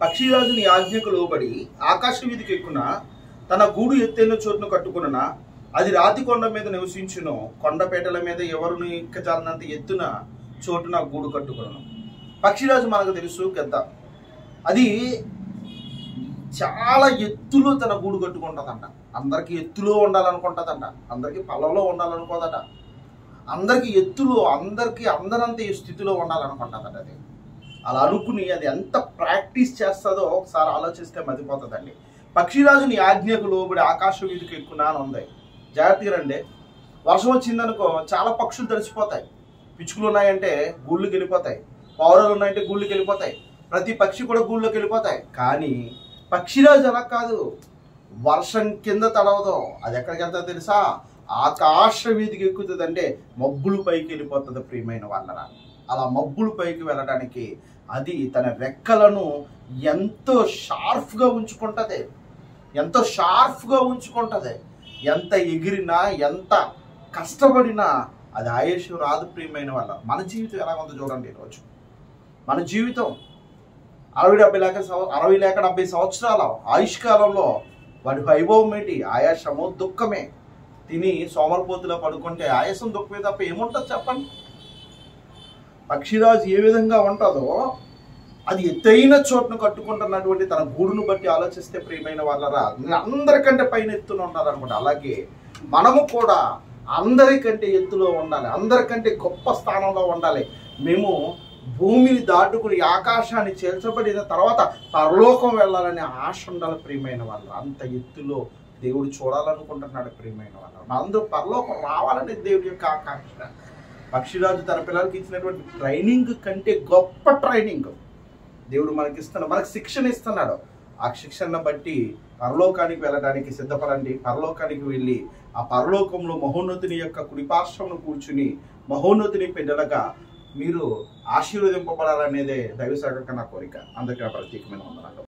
పక్షిరాజుని ఆజ్ఞకు లోబడి ఆకాశ వీధికి ఎక్కున తన గూడు ఎత్తైన చోటును కట్టుకున్న అది రాతి కొండ మీద నివసించును. కొండపేటల మీద ఎవరుని ఎక్కజాలనంత ఎత్తున చోటున గూడు కట్టుకున్నాను పక్షిరాజు మనకు తెలుసు గద్ద. అది చాలా ఎత్తులో తన గూడు కట్టుకుంటుందంట. అందరికీ ఎత్తులో ఉండాలనుకుంటుందంట. అందరికీ పొలంలో ఉండాలనుకోదట. అందరికీ ఎత్తులో అందరికీ అందరంత ఈ స్థితిలో ఉండాలనుకుంటుందట అది. అలా అనుకుని అది ఎంత ప్రాక్టీస్ చేస్తుందో ఒకసారి ఆలోచిస్తే మతిపోతుందండి. పక్షిరాజుని ఆజ్ఞకు లోబడి ఆకాశ వీధికి ఎక్కున్నా అని ఉంది. జాగ్రత్తగా రండి. వర్షం వచ్చిందనుకో చాలా పక్షులు తడిసిపోతాయి. పిచ్చుకలు ఉన్నాయంటే గూళ్ళకి వెళ్ళిపోతాయి. పౌరులు ఉన్నాయంటే గూళ్ళకి వెళ్ళిపోతాయి. ప్రతి పక్షి కూడా గూళ్ళకి వెళ్ళిపోతాయి. కానీ పక్షిరాజు అలా కాదు. వర్షం కింద తడవదు. అది ఎక్కడికి వెళ్తా తెలుసా? ఆకాశ వీధికి ఎక్కుతుంది అంటే మబ్బులు పైకి వెళ్ళిపోతుంది ప్రియమైన వాళ్ళరా అలా మబ్బులు పైకి వెళ్ళడానికి అది తన రెక్కలను ఎంతో షార్ప్గా ఉంచుకుంటుంది. ఎంతో షార్ప్గా ఉంచుకుంటుంది. ఎంత ఎగిరినా ఎంత కష్టపడినా అది ఆయుష్ రాదు ప్రియమైన వాళ్ళ. మన జీవితం ఎలా ఉందో చూడండి ఈరోజు. మన జీవితం అరవై డెబ్బై లేక అరవై లేక డెబ్బై సంవత్సరాల ఆయుష్ కాలంలో వాడి వైభవం ఏంటి? ఆయాసము దుఃఖమే. తిని సోమరపోతులో పడుకుంటే ఆయాసం దుఃఖమే తప్ప ఏముంటుంది చెప్పండి? పక్షిరాజు ఏ విధంగా ఉంటుందో అది ఎత్తైన చోటును కట్టుకుంటున్నటువంటి తన గూడును బట్టి ఆలోచిస్తే ప్రియమైన వాళ్ళరా అందరికంటే పైన ఎత్తున ఉండాలన్నమాట అలాగే మనము కూడా అందరికంటే ఎత్తులో ఉండాలి అందరికంటే గొప్ప స్థానంలో ఉండాలి. మేము భూమిని దాటుకుని ఆకాశాన్ని చేర్చబడిన తర్వాత పరలోకం వెళ్ళాలనే ఆశ ఉండాలి ప్రియమైన వాళ్ళు అంత ఎత్తులో దేవుడు చూడాలనుకుంటున్నాడు ప్రియమైన వాళ్ళు అందరూ పరలోకం రావాలని దేవుడి యొక్క ఆకాంక్ష. పక్షిరాజు తన పిల్లలకి ఇచ్చినటువంటి ట్రైనింగ్ కంటే గొప్ప ట్రైనింగ్. దేవుడు మనకి ఇస్తున్నాడు మనకి శిక్షణ ఇస్తున్నాడు. ఆ శిక్షణ బట్టి పరలోకానికి వెళ్ళడానికి సిద్ధపడండి. పరలోకానికి వెళ్ళి ఆ పరలోకంలో మహోన్నతుని యొక్క కుడిపార్శ్వమును కూర్చుని మహోన్నతుని పెద్దలుగా మీరు ఆశీర్వదింపబడాలనేదే దైవ శాఖ నా కోరిక. అందరికీ ప్రత్యేకమైన వందనాలు.